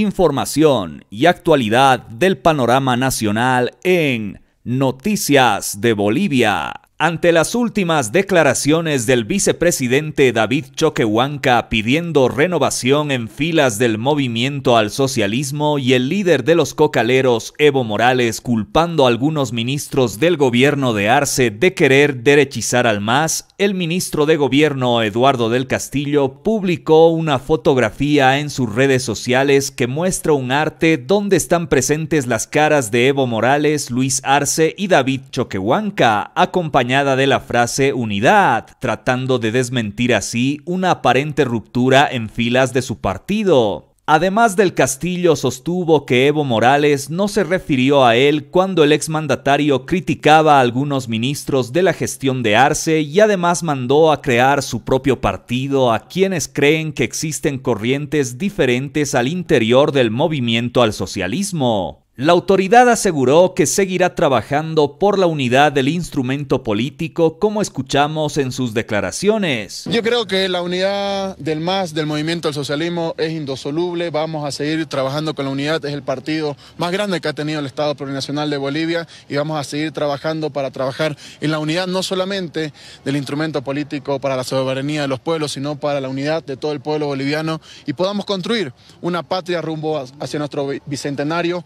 información y actualidad del panorama nacional en Noticias de Bolivia. Ante las últimas declaraciones del vicepresidente David Choquehuanca pidiendo renovación en filas del movimiento al socialismo y el líder de los cocaleros Evo Morales culpando a algunos ministros del gobierno de Arce de querer derechizar al MAS, el ministro de gobierno Eduardo del Castillo publicó una fotografía en sus redes sociales que muestra un arte donde están presentes las caras de Evo Morales, Luis Arce y David Choquehuanca, acompañados de la frase unidad, tratando de desmentir así una aparente ruptura en filas de su partido. Además del Castillo sostuvo que Evo Morales no se refirió a él cuando el exmandatario criticaba a algunos ministros de la gestión de Arce y además mandó a crear su propio partido a quienes creen que existen corrientes diferentes al interior del movimiento al socialismo. La autoridad aseguró que seguirá trabajando por la unidad del instrumento político como escuchamos en sus declaraciones. Yo creo que la unidad del MAS, del movimiento al socialismo, es indosoluble. Vamos a seguir trabajando con la unidad. Es el partido más grande que ha tenido el Estado Plurinacional de Bolivia y vamos a seguir trabajando para trabajar en la unidad no solamente del instrumento político para la soberanía de los pueblos, sino para la unidad de todo el pueblo boliviano y podamos construir una patria rumbo hacia nuestro bicentenario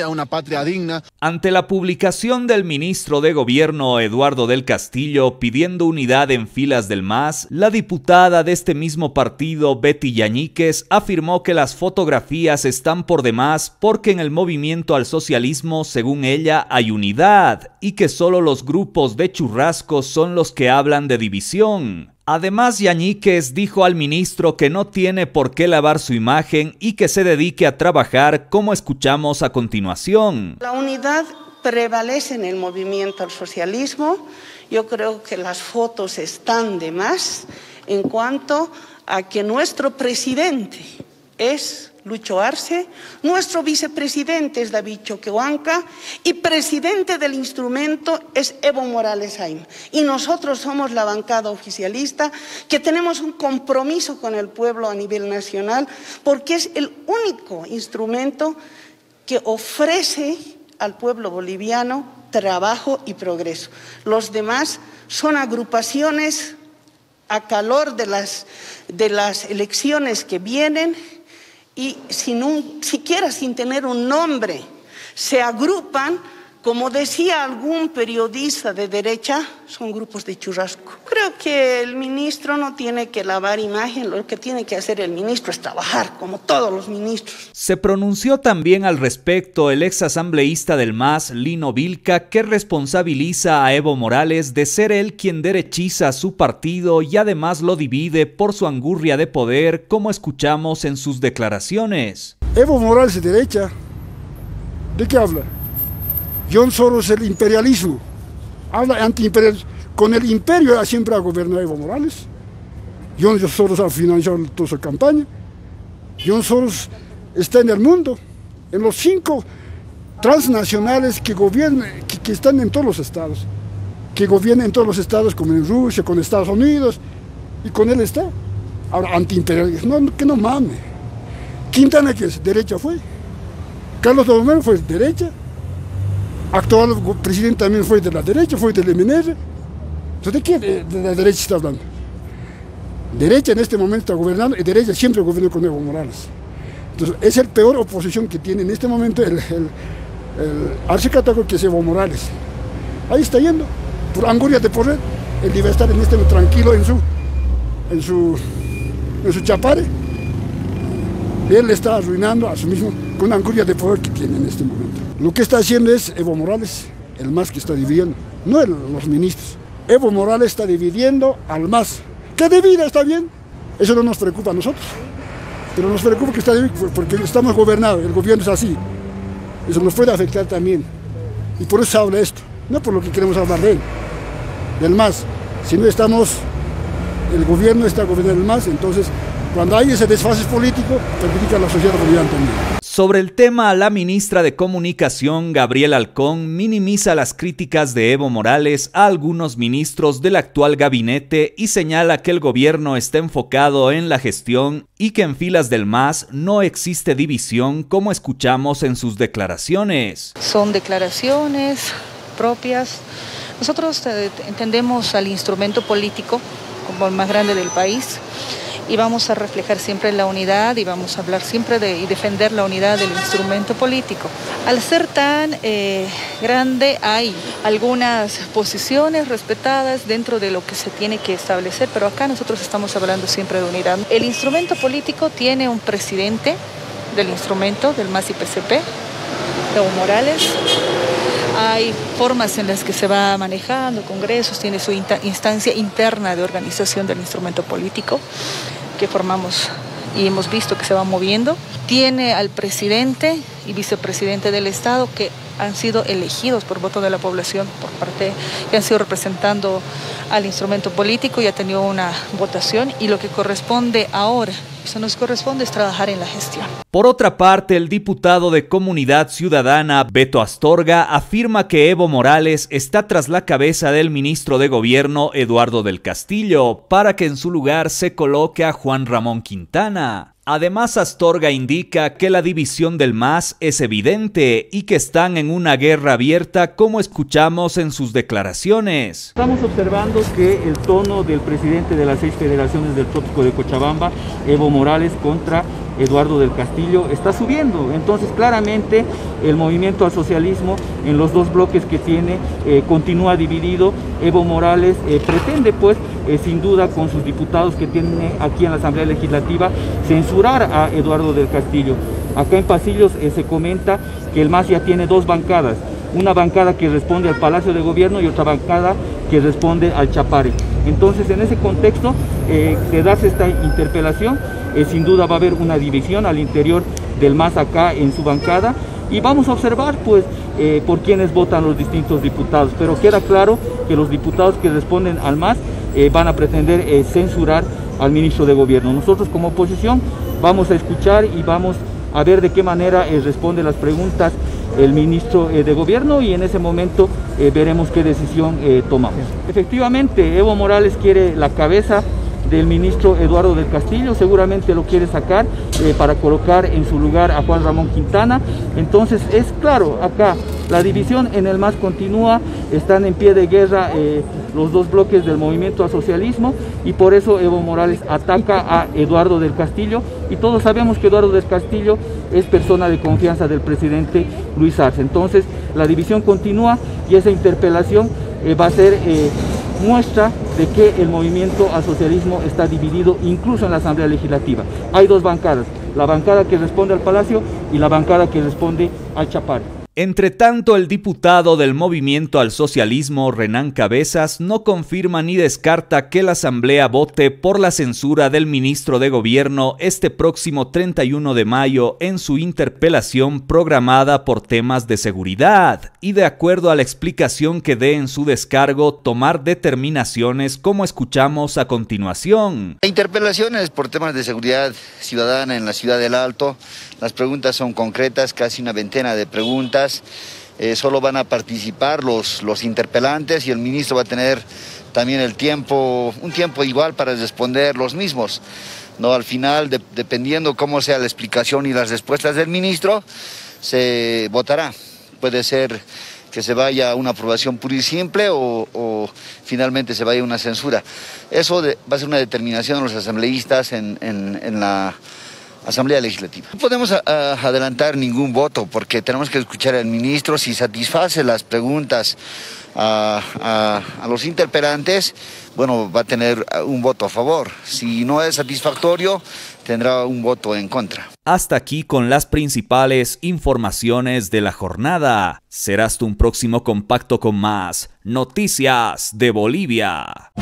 una patria digna. Ante la publicación del ministro de Gobierno Eduardo del Castillo pidiendo unidad en filas del MAS, la diputada de este mismo partido, Betty Yañíquez, afirmó que las fotografías están por demás porque en el movimiento al socialismo, según ella, hay unidad y que solo los grupos de churrascos son los que hablan de división. Además, Yañíquez dijo al ministro que no tiene por qué lavar su imagen y que se dedique a trabajar como escuchamos a continuación. La unidad prevalece en el movimiento al socialismo. Yo creo que las fotos están de más en cuanto a que nuestro presidente es Lucho Arce, nuestro vicepresidente es David Choquehuanca y presidente del instrumento es Evo Morales Jaim. Y nosotros somos la bancada oficialista que tenemos un compromiso con el pueblo a nivel nacional porque es el único instrumento que ofrece al pueblo boliviano trabajo y progreso. Los demás son agrupaciones a calor de las, de las elecciones que vienen y sin un, siquiera sin tener un nombre, se agrupan como decía algún periodista de derecha, son grupos de churrasco. Creo que el ministro no tiene que lavar imagen, lo que tiene que hacer el ministro es trabajar, como todos los ministros. Se pronunció también al respecto el ex asambleísta del MAS, Lino Vilca, que responsabiliza a Evo Morales de ser él quien derechiza su partido y además lo divide por su angurria de poder, como escuchamos en sus declaraciones. Evo Morales es derecha. ¿De qué habla? John Soros el imperialismo, habla antiimperialismo. Con el imperio siempre ha gobernado Evo Morales. John Soros ha financiado toda su campaña. John Soros está en el mundo, en los cinco transnacionales que gobiernan, que, están en todos los estados, que gobiernan en todos los estados, como en Rusia, con Estados Unidos, y con él está. Ahora, antiimperialismo, no, que no mame. Quintana, que es derecha, fue. Carlos Domero fue derecha actual presidente también fue de la derecha, fue del MNR. ¿de qué de, la derecha está hablando? Derecha en este momento está gobernando y derecha siempre gobierna con Evo Morales. Entonces, es el peor oposición que tiene en este momento el, el, el que es Evo Morales. Ahí está yendo, por anguria de poder, debe estar en este tranquilo en su, en su, en su chapare. Él está arruinando a su mismo con anguria de poder que tiene en este momento. Lo que está haciendo es Evo Morales, el MAS que está dividiendo, no los ministros. Evo Morales está dividiendo al MAS. ¿Qué divide? ¿Está bien? Eso no nos preocupa a nosotros. Pero nos preocupa que está dividido porque estamos gobernados, el gobierno es así. Eso nos puede afectar también. Y por eso se habla esto. No por lo que queremos hablar de él, del MAS. Si no estamos, el gobierno está gobernando el MAS, entonces cuando hay ese desfase político, perjudica a la sociedad boliviana también. Sobre el tema, la ministra de Comunicación, Gabriel Alcón, minimiza las críticas de Evo Morales a algunos ministros del actual gabinete y señala que el gobierno está enfocado en la gestión y que en filas del MAS no existe división como escuchamos en sus declaraciones. Son declaraciones propias. Nosotros eh, entendemos al instrumento político como el más grande del país y vamos a reflejar siempre la unidad y vamos a hablar siempre de y defender la unidad del instrumento político. Al ser tan eh, grande hay algunas posiciones respetadas dentro de lo que se tiene que establecer, pero acá nosotros estamos hablando siempre de unidad. El instrumento político tiene un presidente del instrumento, del MAS IPCP, Evo Morales. Hay formas en las que se va manejando, congresos, tiene su instancia interna de organización del instrumento político que formamos y hemos visto que se va moviendo. Tiene al presidente y vicepresidente del Estado que han sido elegidos por voto de la población por parte, que han sido representando al instrumento político y ha tenido una votación y lo que corresponde ahora eso nos corresponde es trabajar en la gestión. Por otra parte, el diputado de Comunidad Ciudadana, Beto Astorga, afirma que Evo Morales está tras la cabeza del ministro de Gobierno, Eduardo del Castillo, para que en su lugar se coloque a Juan Ramón Quintana. Además, Astorga indica que la división del MAS es evidente y que están en una guerra abierta como escuchamos en sus declaraciones. Estamos observando que el tono del presidente de las seis federaciones del Trópico de Cochabamba, Evo Morales, contra Eduardo del Castillo está subiendo. Entonces claramente el movimiento al socialismo en los dos bloques que tiene eh, continúa dividido. Evo Morales eh, pretende pues eh, sin duda con sus diputados que tiene aquí en la Asamblea Legislativa censurar a Eduardo del Castillo. Acá en Pasillos se comenta que el MAS ya tiene dos bancadas. Una bancada que responde al Palacio de Gobierno y otra bancada que responde al Chapare. Entonces en ese contexto se da esta interpelación eh, sin duda va a haber una división al interior del MAS acá en su bancada y vamos a observar pues eh, por quienes votan los distintos diputados, pero queda claro que los diputados que responden al MAS eh, van a pretender censurar al ministro de gobierno. Nosotros como oposición vamos a escuchar y vamos a ver de qué manera responde las preguntas el ministro de gobierno y en ese momento veremos qué decisión tomamos. Efectivamente, Evo Morales quiere la cabeza del ministro Eduardo del Castillo, seguramente lo quiere sacar eh, para colocar en su lugar a Juan Ramón Quintana. Entonces es claro, acá la división en el MAS continúa, están en pie de guerra eh, los dos bloques del movimiento al socialismo y por eso Evo Morales ataca a Eduardo del Castillo y todos sabemos que Eduardo del Castillo es persona de confianza del presidente Luis Arce. Entonces la división continúa y esa interpelación eh, va a ser muestra de que el movimiento al socialismo está dividido incluso en la Asamblea Legislativa. Hay dos bancadas, la bancada que responde al Palacio y la bancada que responde al Chapar. Entre tanto, el diputado del Movimiento al Socialismo, Renan Cabezas, no confirma ni descarta que la Asamblea vote por la censura del ministro de Gobierno este próximo 31 de mayo en su interpelación programada por temas de seguridad y de acuerdo a la explicación que dé en su descargo, tomar determinaciones como escuchamos a continuación. Interpelaciones por temas de seguridad ciudadana en la ciudad del Alto. Las preguntas son concretas, casi una veintena de preguntas eh, solo van a participar los, los interpelantes y el ministro va a tener también el tiempo, un tiempo igual para responder los mismos. ¿no? Al final, dependiendo cómo sea la explicación y las respuestas del ministro, se votará. Puede ser que se vaya a una aprobación pura y simple o, finalmente se vaya a una censura. Eso va a ser una determinación de los asambleístas en, en la Asamblea Legislativa. No podemos adelantar ningún voto porque tenemos que escuchar al ministro si satisface las preguntas a, los interpelantes, bueno, va a tener un voto a favor. Si no es satisfactorio, tendrá un voto en contra. Hasta aquí con las principales informaciones de la jornada. Serás tu un próximo compacto con más noticias de Bolivia.